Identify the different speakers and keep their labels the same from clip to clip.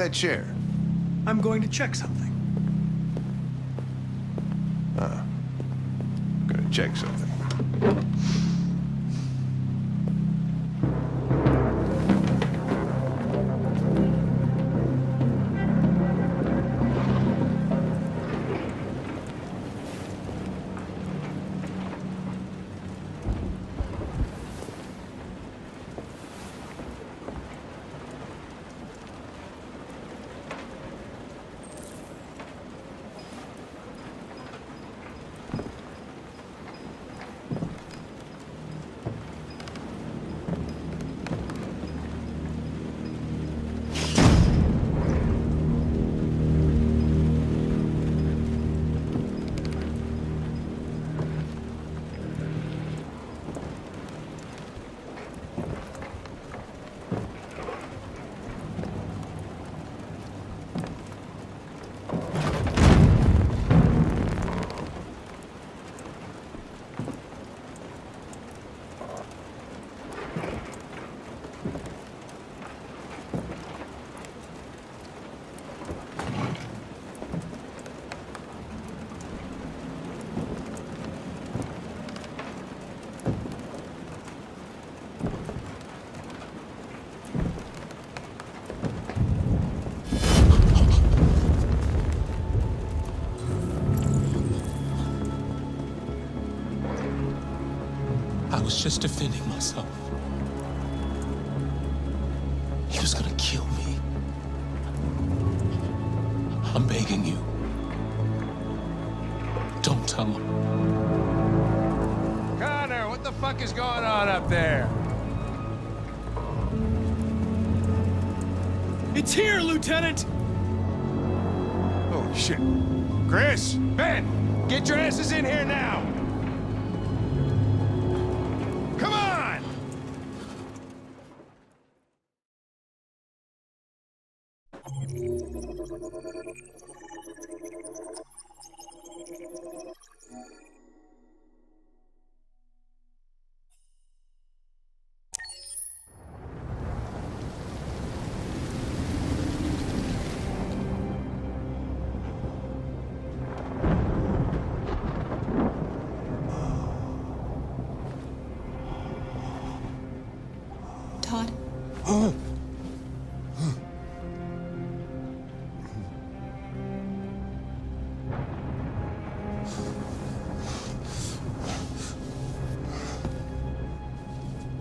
Speaker 1: that chair?
Speaker 2: I'm going to check something. Ah.
Speaker 1: I'm Gonna check something.
Speaker 3: I was just defending myself. He was gonna kill me. I'm begging you. Don't tell him.
Speaker 4: Connor, what the fuck is going on up there?
Speaker 2: It's here, Lieutenant!
Speaker 4: Holy shit. Chris, Ben, get your asses in here now.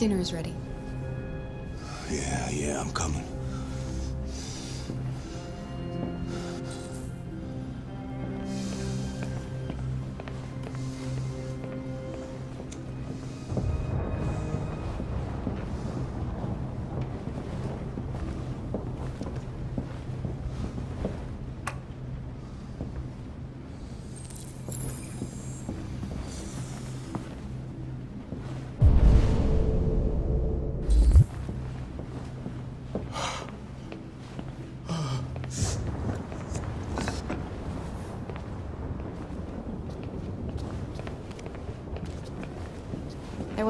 Speaker 5: Dinner is ready.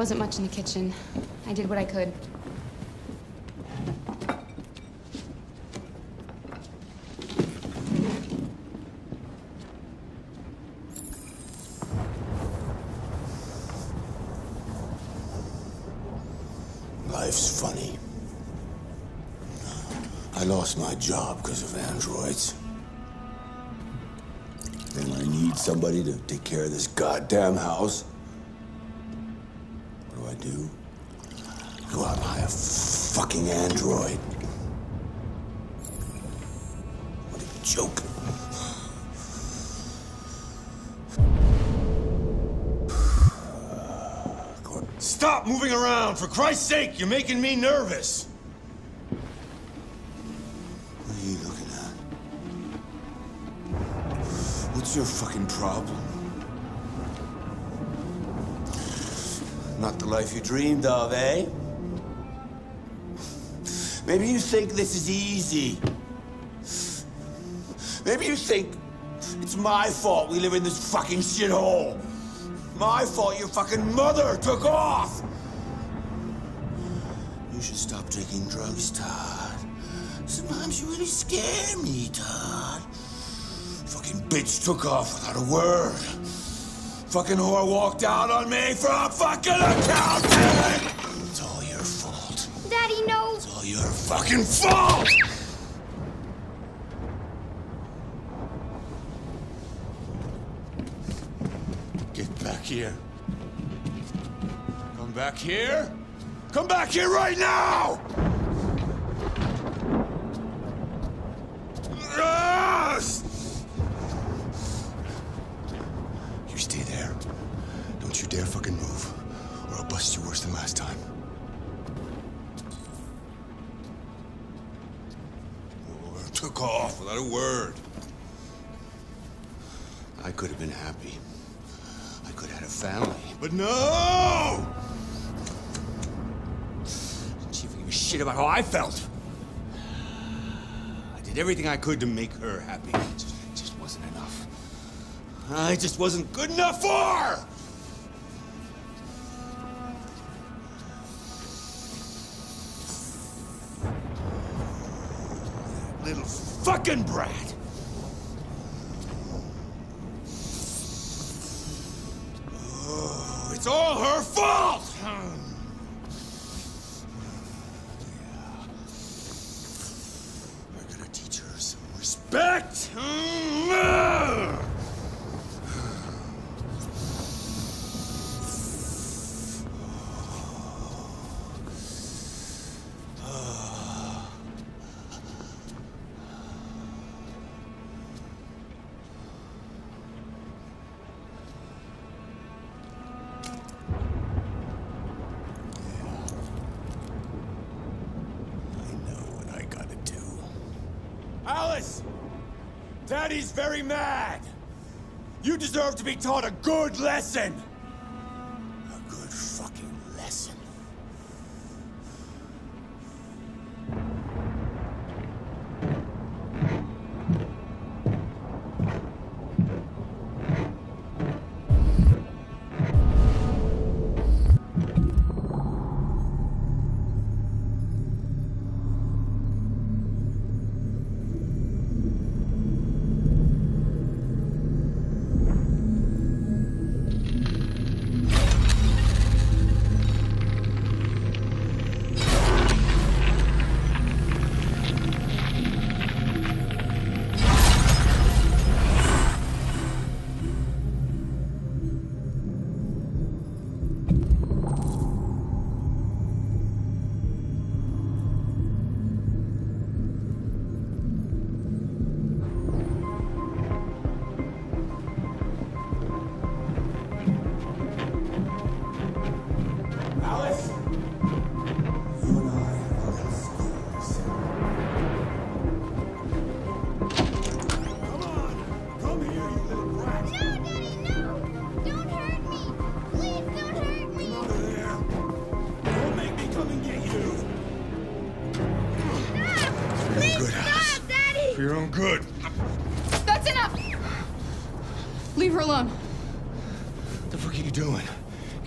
Speaker 5: Wasn't much in the kitchen. I did what I could.
Speaker 6: Life's funny. I lost my job because of androids. And I need somebody to take care of this goddamn house. What do I do? Go out and hire a fucking android. What a joke.
Speaker 7: Stop moving around! For Christ's sake, you're making me nervous!
Speaker 6: What are you looking at? What's your fucking problem? Not the life you dreamed of, eh? Maybe you think this is easy. Maybe you think it's my fault we live in this fucking shithole. My fault your fucking mother took off. You should stop taking drugs, Todd. Sometimes you really scare me, Todd. Fucking bitch took off without a word. Fucking whore walked out on me for a fucking accountant! Your fucking fault! Get back here. Come back here. Come back here right now! You stay there. Don't you dare fucking move, or I'll bust you worse than last time. Off without a word. I could have been happy. I could have had a family. But no! She didn't give a shit about how I felt. I did everything I could to make her happy. It just, it just wasn't enough. I just wasn't good enough for her! Fucking brat! Oh, it's all her fault! I gotta teach her some respect! Deserve to be taught a good lesson!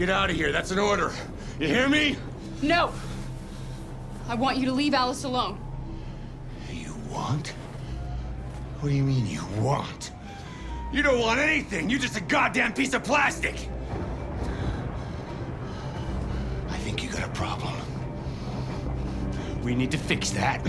Speaker 6: Get out of here, that's an order! You hear me?
Speaker 5: No! I want you to leave Alice alone.
Speaker 6: You want? What do you mean you want? You don't want anything! You're just a goddamn piece of plastic! I think you got a problem. We need to fix that.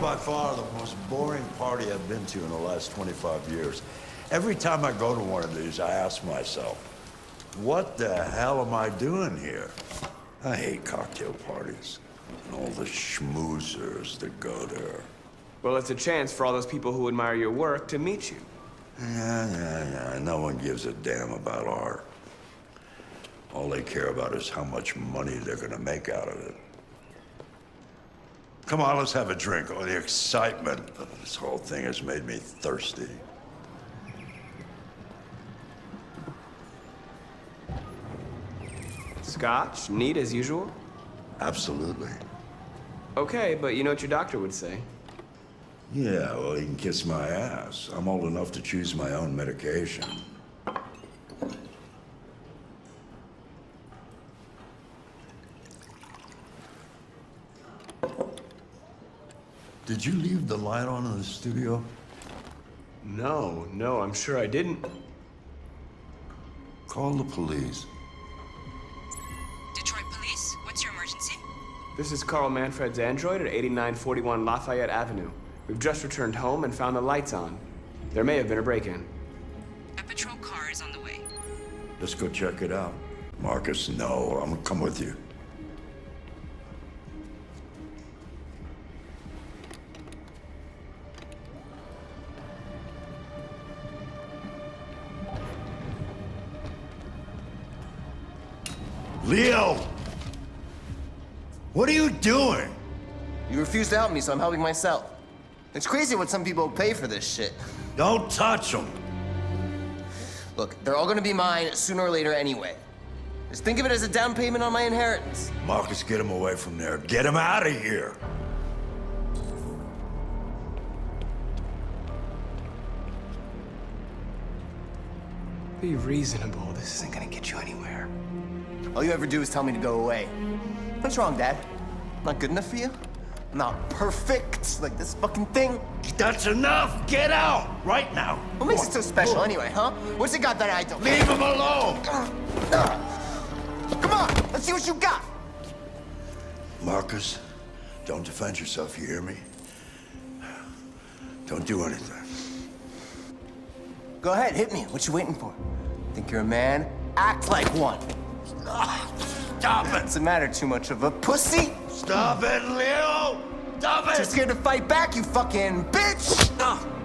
Speaker 8: By far the most boring party I've been to in the last 25 years. Every time I go to one of these, I ask myself, what the hell am I doing here? I hate cocktail parties and all the schmoozers that go there.
Speaker 9: Well, it's a chance for all those people who admire your work to meet you.
Speaker 8: Yeah, yeah, yeah. No one gives a damn about art. All they care about is how much money they're gonna make out of it. Come on, let's have a drink. Oh, the excitement of this whole thing has made me thirsty.
Speaker 9: Scotch, neat as usual?
Speaker 8: Absolutely.
Speaker 9: Okay, but you know what your doctor would say.
Speaker 8: Yeah, well, he can kiss my ass. I'm old enough to choose my own medication. Did you leave the light on in the studio?
Speaker 9: No, no, I'm sure I didn't.
Speaker 8: Call the police.
Speaker 10: Detroit Police, what's your emergency?
Speaker 9: This is Carl Manfred's android at 8941 Lafayette Avenue. We've just returned home and found the lights on. There may have been a break-in.
Speaker 10: A patrol car is on the way.
Speaker 8: Let's go check it out. Marcus, no, I'm gonna come with you. Leo! What are you doing?
Speaker 11: You refuse to help me, so I'm helping myself. It's crazy what some people pay for this shit.
Speaker 8: Don't touch them.
Speaker 11: Look, they're all gonna be mine sooner or later anyway. Just think of it as a down payment on my inheritance.
Speaker 8: Marcus, get him away from there. Get him out of here.
Speaker 9: Be reasonable. This isn't gonna get you anywhere.
Speaker 11: All you ever do is tell me to go away. What's wrong, Dad? Not good enough for you? Not perfect like this fucking thing?
Speaker 8: That's enough! Get out! Right now!
Speaker 11: What makes it so special anyway, huh? What's it got that I don't?
Speaker 8: Leave him alone!
Speaker 11: Come on, let's see what you got!
Speaker 8: Marcus, don't defend yourself, you hear me? Don't do anything.
Speaker 11: Go ahead, hit me. What you waiting for? Think you're a man? Act like one.
Speaker 8: Stop it!
Speaker 11: Doesn't matter too much of a pussy.
Speaker 8: Stop it, Leo! Stop it!
Speaker 11: Too scared to fight back, you fucking bitch!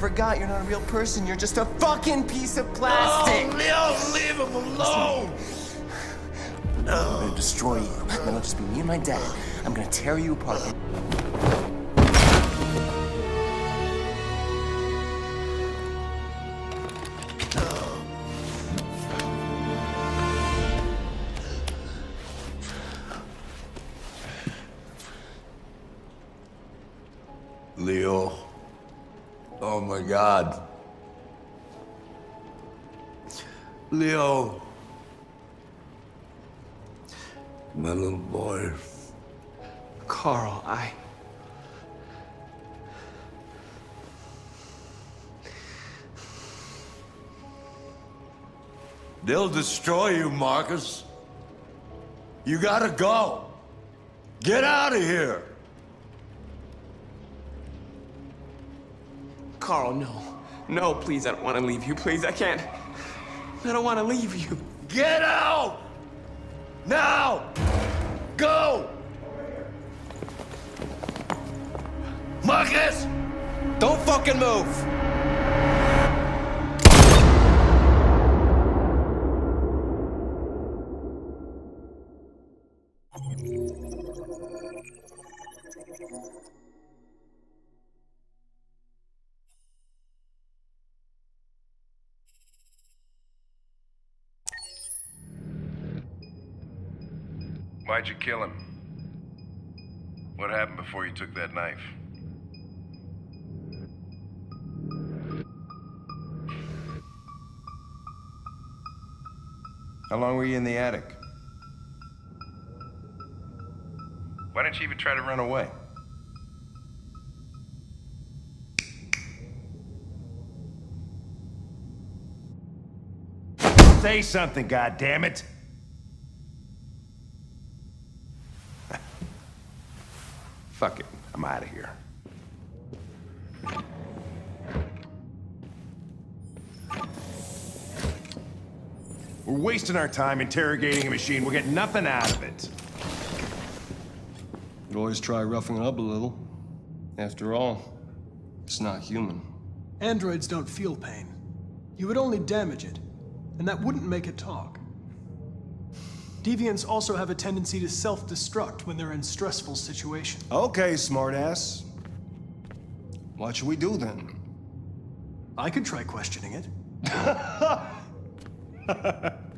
Speaker 11: Forgot you're not a real person. You're just a fucking piece of plastic.
Speaker 8: Oh, Leo, leave him alone!
Speaker 11: I'm gonna destroy you. Then it'll just be me and my dad. I'm gonna tear you apart.
Speaker 8: Leo. My little boy.
Speaker 9: Carl, I...
Speaker 8: They'll destroy you, Marcus. You gotta go. Get out of here.
Speaker 9: Carl, no. No, please, I don't want to leave you. Please, I can't. I don't want to leave you.
Speaker 8: Get out! Now! Go! Marcus!
Speaker 11: Don't fucking move!
Speaker 1: Why'd you kill him? What happened before you took that knife?
Speaker 4: How long were you in the attic?
Speaker 1: Why didn't you even try to run away?
Speaker 4: Say something, goddammit! Wasting our time interrogating a machine. We'll get nothing out of it.
Speaker 12: Could always try roughing it up a little. After all, it's not human.
Speaker 2: Androids don't feel pain. You would only damage it, and that wouldn't make it talk. Deviants also have a tendency to self-destruct when they're in stressful situations.
Speaker 12: Okay, smartass. What should we do then?
Speaker 2: I could try questioning it.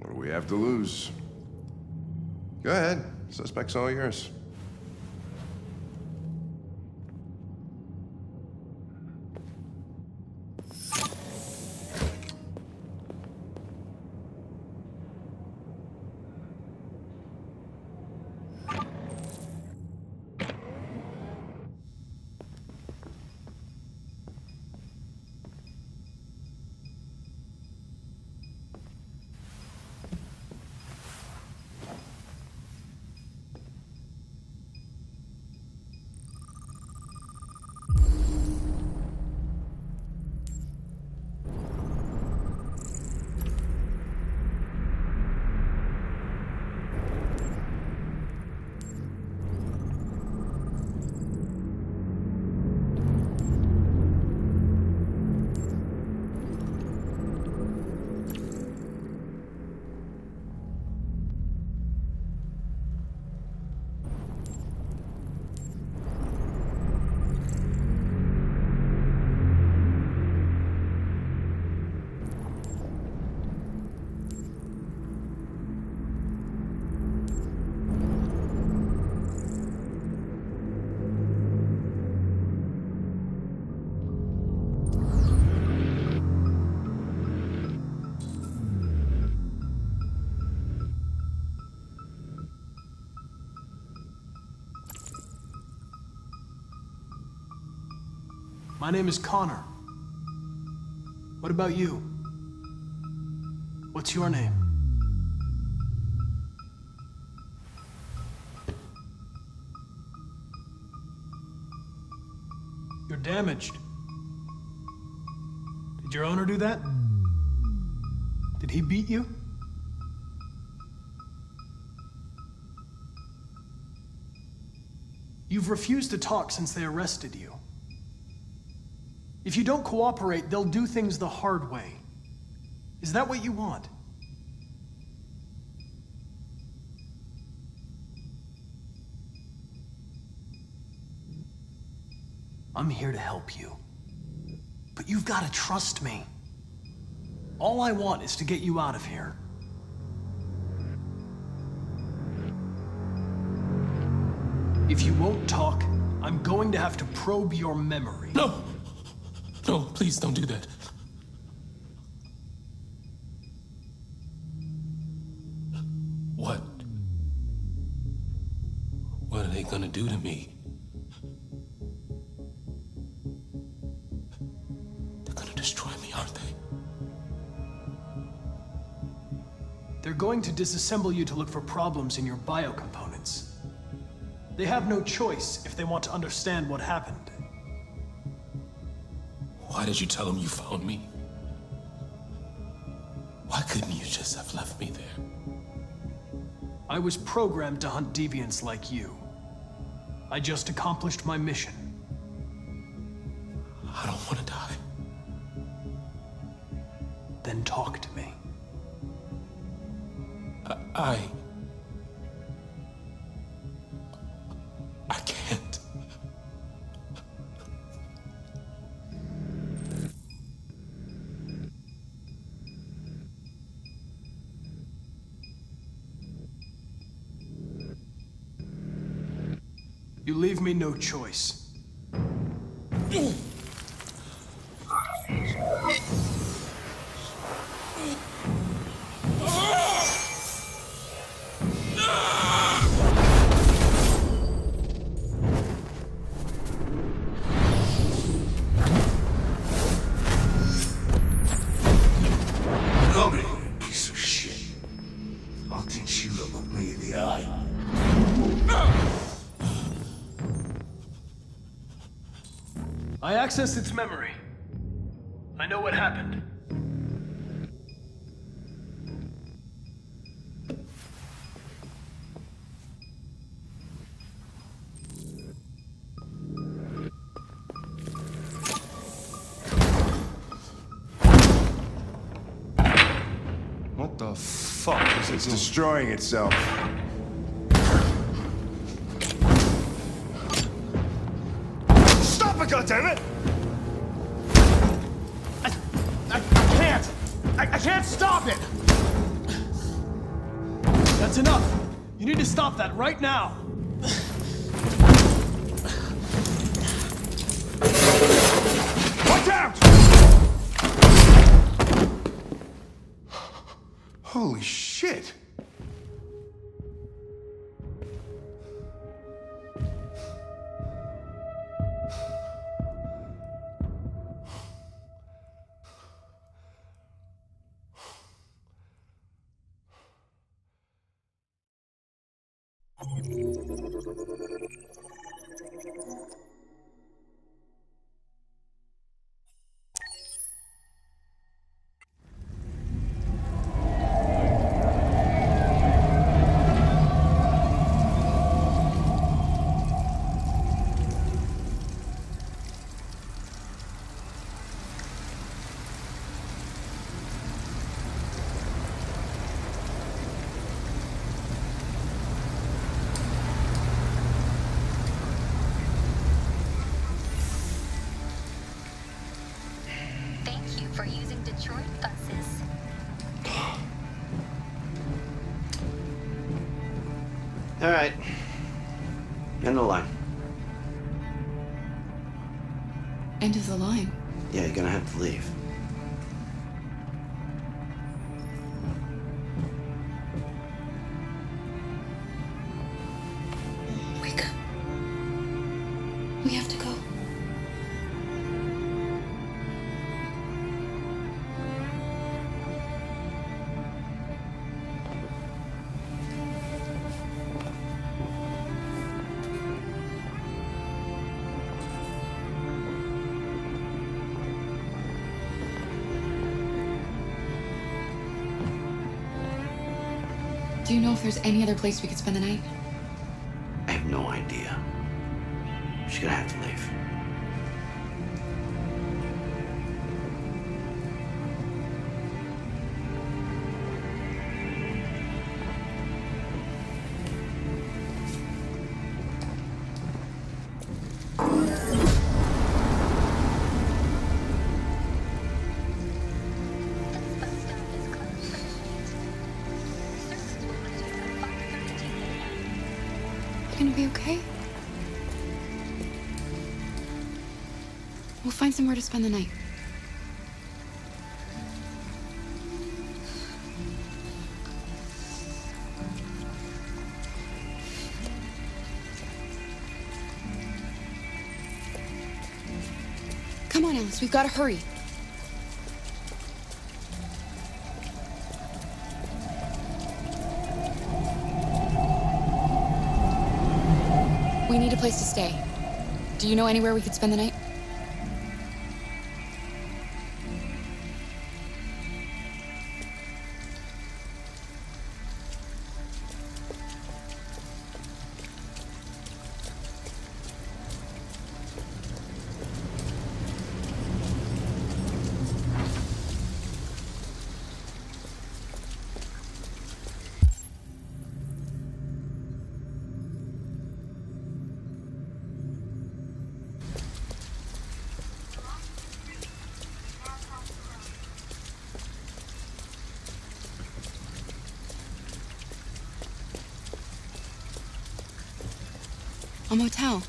Speaker 1: What do we have to lose? Go ahead. Suspect's all yours.
Speaker 2: My name is Connor. What about you? What's your name? You're damaged. Did your owner do that? Did he beat you? You've refused to talk since they arrested you. If you don't cooperate, they'll do things the hard way. Is that what you want? I'm here to help you. But you've got to trust me. All I want is to get you out of here. If you won't talk, I'm going to have to probe your memory.
Speaker 3: No! No, please don't do that. What? What are they gonna do to me? They're gonna destroy me, aren't they?
Speaker 2: They're going to disassemble you to look for problems in your biocomponents. They have no choice if they want to understand what happened.
Speaker 3: Why did you tell him you found me? Why couldn't you just have left me there?
Speaker 2: I was programmed to hunt deviants like you. I just accomplished my mission. No choice. I accessed its memory. I know what happened.
Speaker 4: What the fuck is it? It's destroying itself.
Speaker 6: Stop it, goddammit!
Speaker 2: Enough. You need to stop that right now.
Speaker 13: Detroit buses.
Speaker 14: All right. End of the line.
Speaker 5: End of the line.
Speaker 14: Yeah, you're gonna have to leave.
Speaker 5: There's any other place we could spend the night?
Speaker 14: Gonna
Speaker 5: be okay? We'll find somewhere to spend the night. Come on, Alice, we've got to hurry. Place to stay. Do you know anywhere we could spend the night? Motel.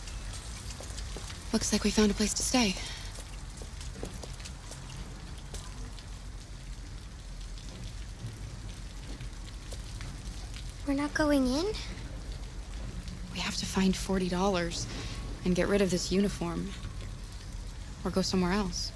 Speaker 5: Looks like we found a place to stay.
Speaker 13: We're not going in?
Speaker 5: We have to find $40 and get rid of this uniform. Or go somewhere else.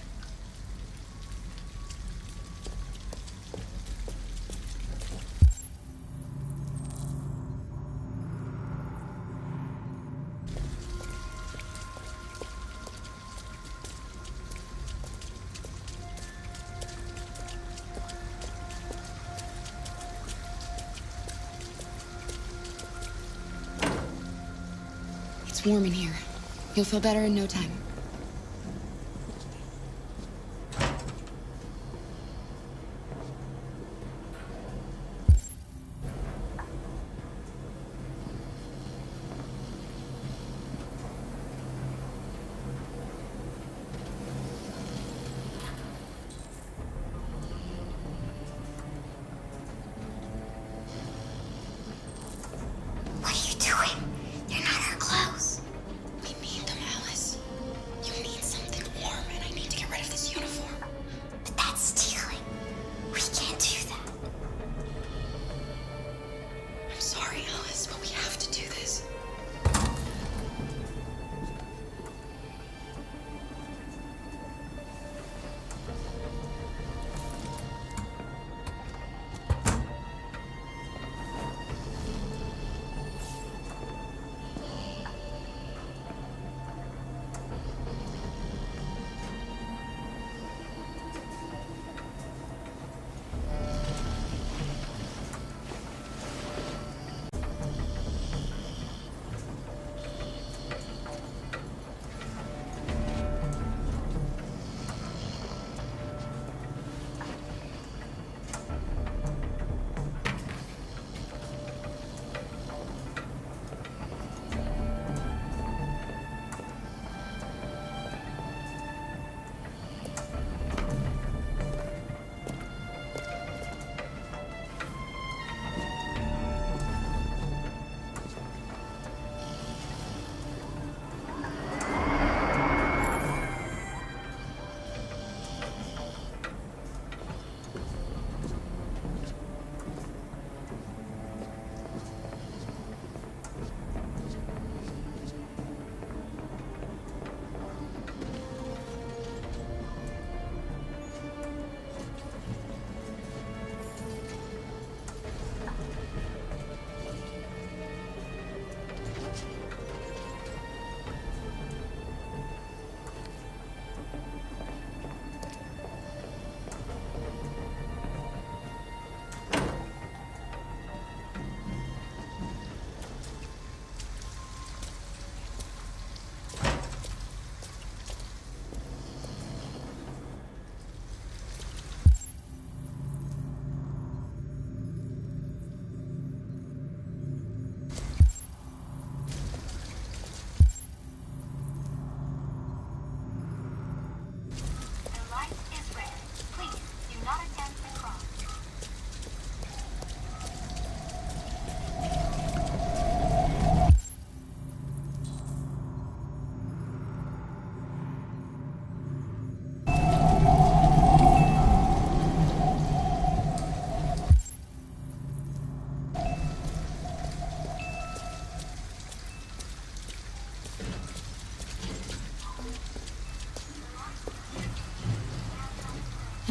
Speaker 5: You'll feel better in no time.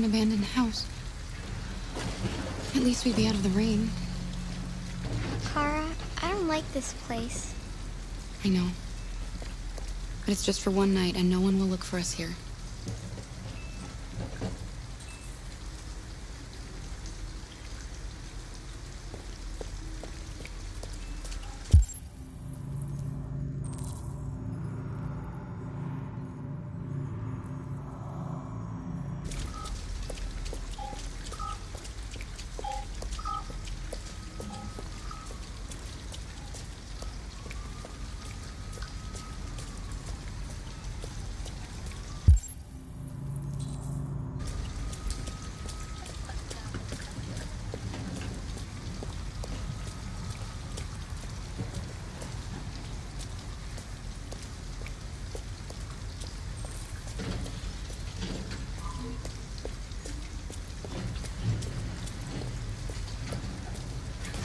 Speaker 5: An abandoned house. At least we'd be out of the rain.
Speaker 13: Kara, I don't like this place.
Speaker 5: I know. But it's just for one night, and no one will look for us here.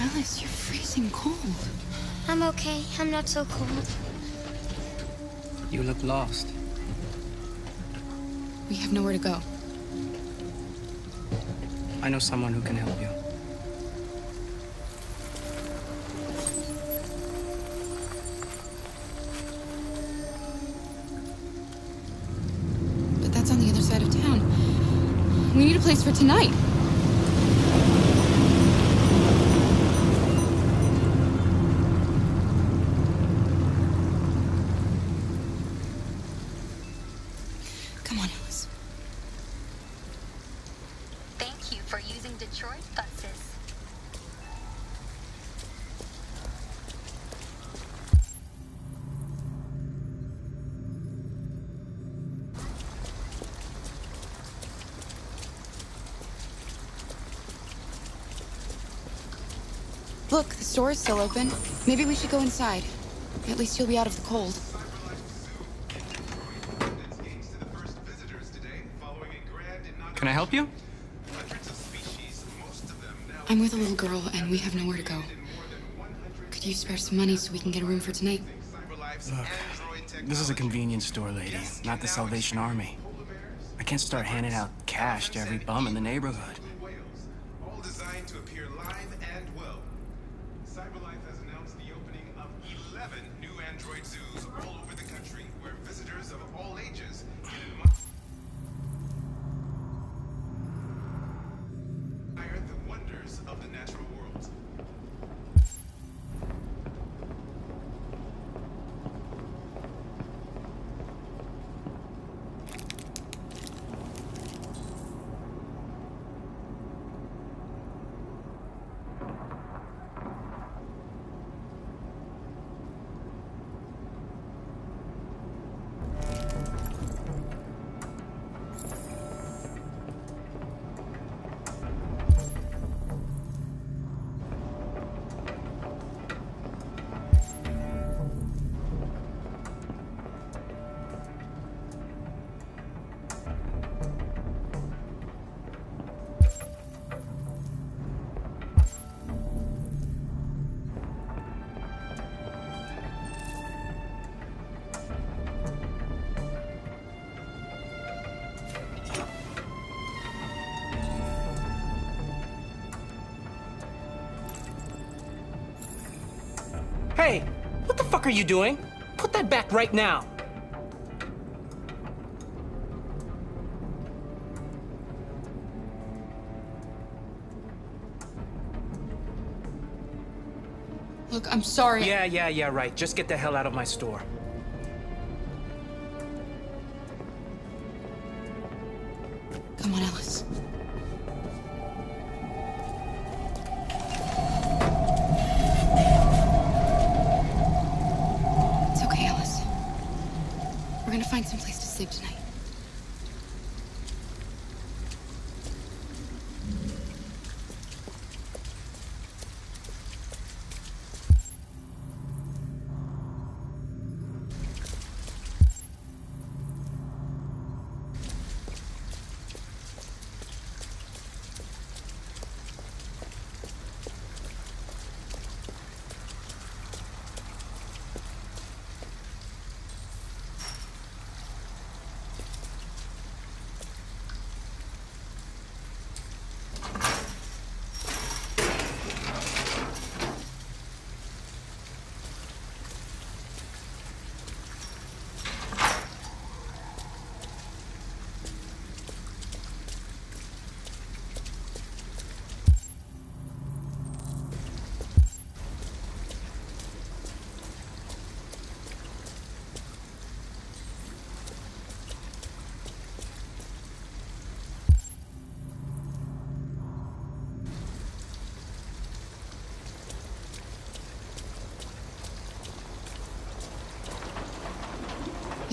Speaker 5: Alice, you're freezing cold.
Speaker 13: I'm okay. I'm not so cold.
Speaker 15: You look lost.
Speaker 5: We have nowhere to go.
Speaker 15: I know someone who can help you.
Speaker 5: But that's on the other side of town. We need a place for tonight. Store is still open. Maybe we should go inside. At least you'll be out of the cold.
Speaker 15: Can I help you?
Speaker 5: I'm with a little girl, and we have nowhere to go. Could you spare some money so we can get a room for tonight?
Speaker 15: Look, this is a convenience store, lady, not the Salvation Army. I can't start handing out cash to every bum in the neighborhood. Hey, what the fuck are you doing? Put that back right now.
Speaker 5: Look, I'm sorry.
Speaker 15: Yeah, yeah, yeah, right. Just get the hell out of my store.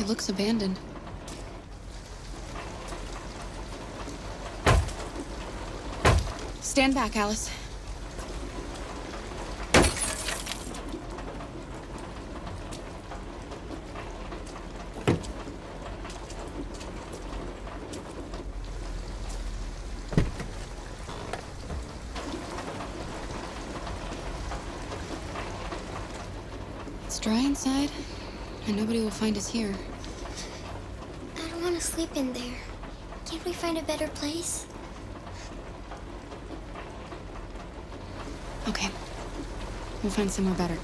Speaker 5: It looks abandoned. Stand back, Alice. It's dry inside, and nobody will find us here.
Speaker 13: I don't want to sleep in there. Can't we find a better place?
Speaker 5: Okay. We'll find somewhere better.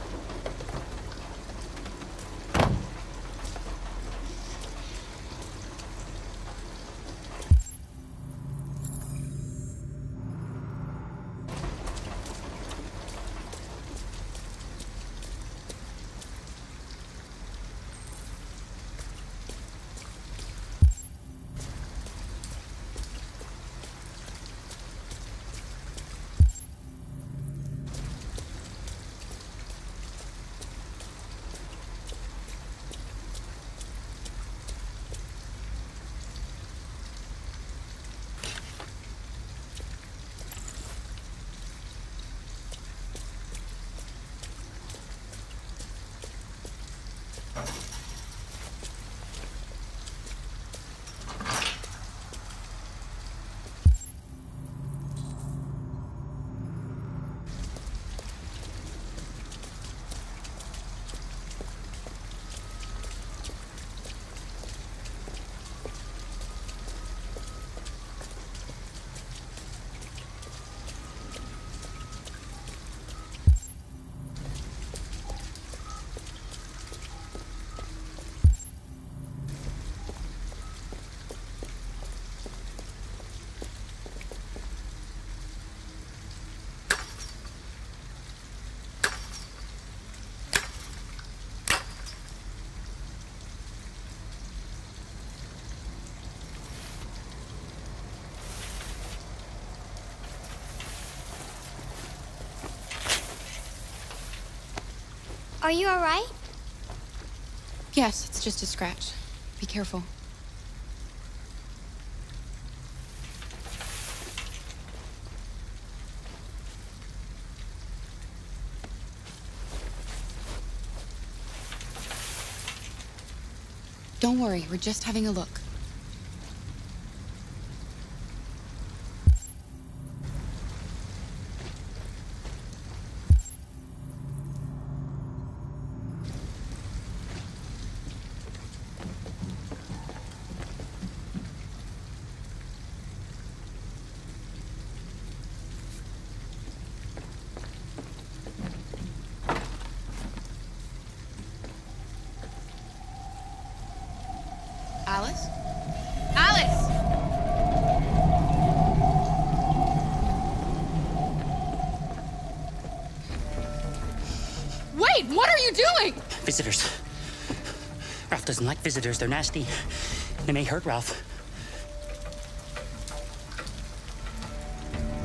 Speaker 13: Are you alright?
Speaker 5: Yes, it's just a scratch. Be careful. Don't worry, we're just having a look.
Speaker 16: Visitors. They're nasty. They may hurt Ralph.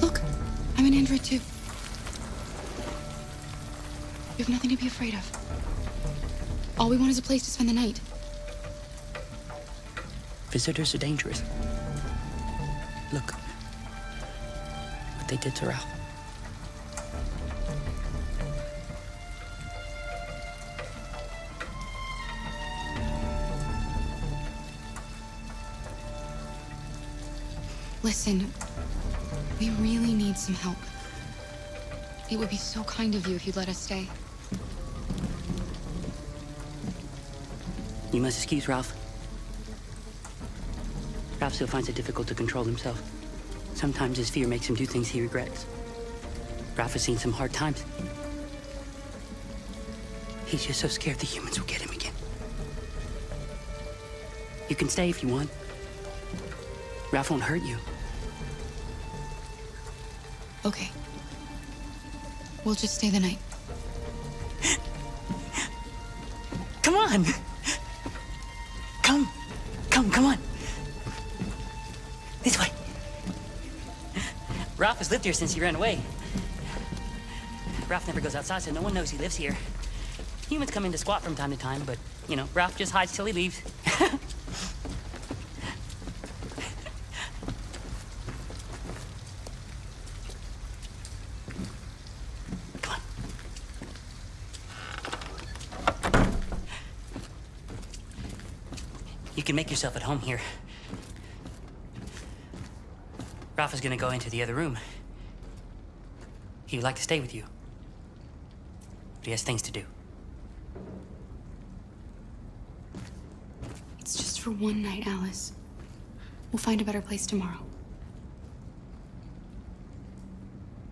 Speaker 5: Look, I'm an android too. You have nothing to be afraid of. All we want is a place to spend the night.
Speaker 16: Visitors are dangerous. Look. What they did to Ralph.
Speaker 5: Listen, we really need some help. It would be so kind of you if you'd let us stay.
Speaker 16: You must excuse Ralph. Ralph still finds it difficult to control himself. Sometimes his fear makes him do things he regrets. Ralph has seen some hard times. He's just so scared the humans will get him again. You can stay if you want. Ralph won't hurt you.
Speaker 5: Okay. We'll just stay the night.
Speaker 16: Come on! Come! Come, come on! This way. Ralph has lived here since he ran away. Ralph never goes outside, so no one knows he lives here. Humans come in to squat from time to time, but, you know, Ralph just hides till he leaves. can make yourself at home here. Ralph is gonna go into the other room. He would like to stay with you. But he has things to do.
Speaker 5: It's just for one night, Alice. We'll find a better place tomorrow.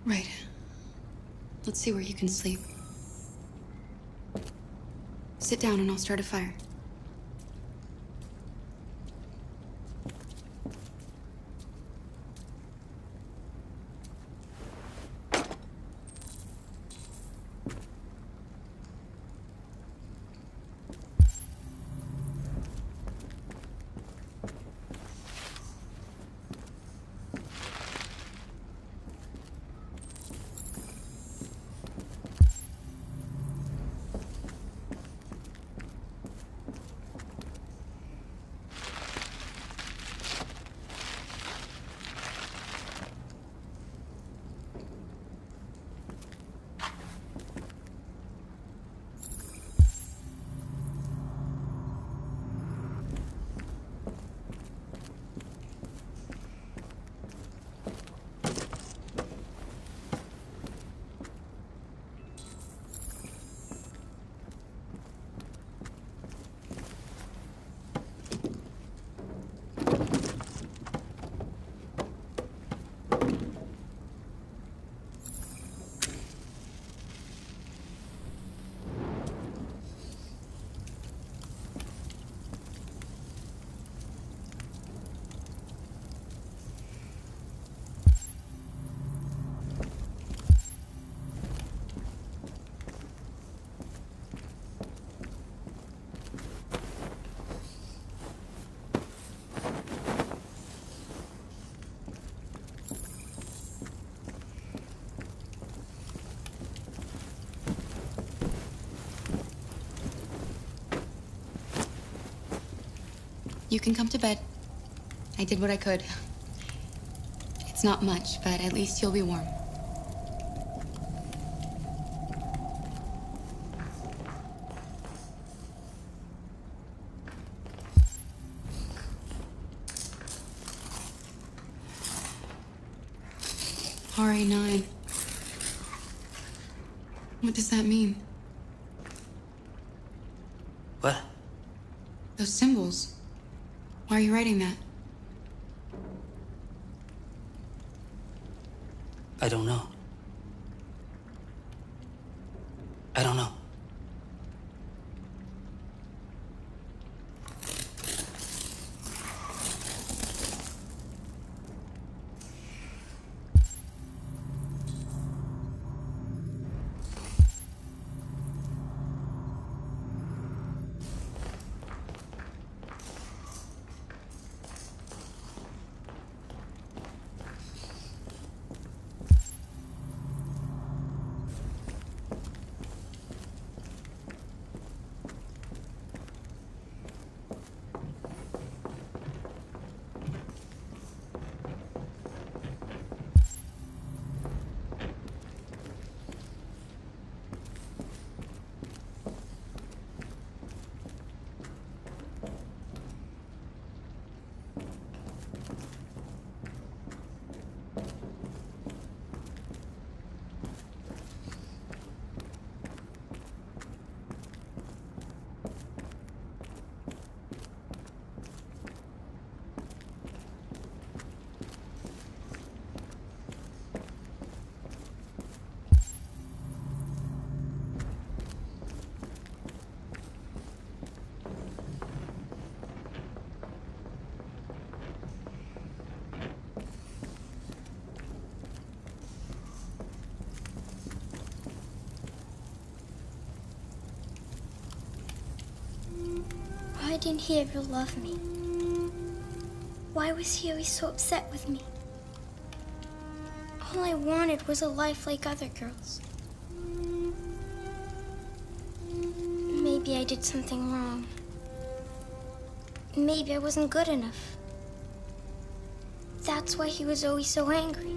Speaker 5: Right. Let's see where you can sleep. Sit down and I'll start a fire. You can come to bed. I did what I could. It's not much, but at least you'll be warm.
Speaker 13: Didn't he ever love me? Why was he always so upset with me? All I wanted was a life like other girls. Maybe I did something wrong. Maybe I wasn't good enough. That's why he was always so angry.